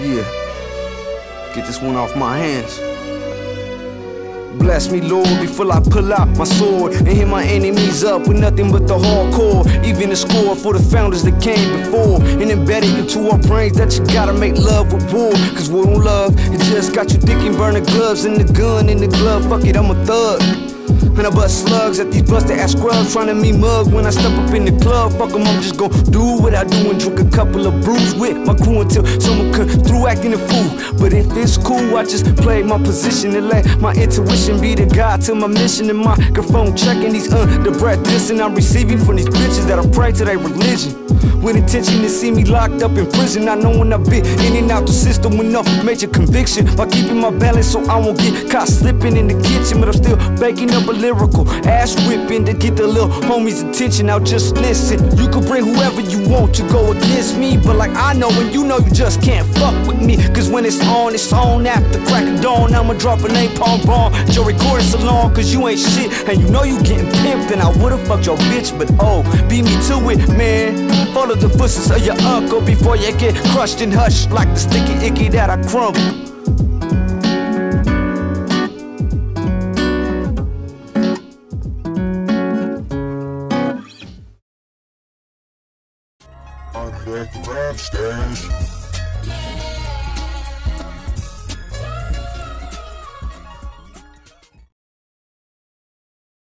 Yeah. Get this one off my hands. Bless me, Lord, before I pull out my sword and hit my enemies up with nothing but the hardcore. Even the score for the founders that came before and embedded into our brains that you gotta make love with war. Cause war don't love, it just got you thinking burning gloves and the gun in the glove. Fuck it, I'm a thug. And I bust slugs at these busted ass scrubs trying to me mug when I step up in the club. Fuck 'em, I'm just gon' do what I do and drink a couple of brews with my crew until someone come through acting a fool. But if it's cool, I just play my position and let my intuition be the guide to my mission. And my microphone checking these under breath dissing I'm receiving from these bitches that I pray to their religion. With intention to see me locked up in prison. I know when I've been in and out the system with no major conviction. By keeping my balance so I won't get caught slipping in the kitchen. But I'm still baking up a lyrical ass whipping to get the little homie's attention. Now just listen. You can bring whoever you want to go against me. But like I know and you know you just can't fuck with me. Cause when it's on, it's on after crack of dawn. I'ma drop a napalm bomb. Your recording so long cause you ain't shit. And you know you getting pimped. And I would've fucked your bitch. But oh, beat me to it, man. Follow the footsteps of your uncle before you get crushed and hushed like the sticky icky that I crumble. I'm back rap stash.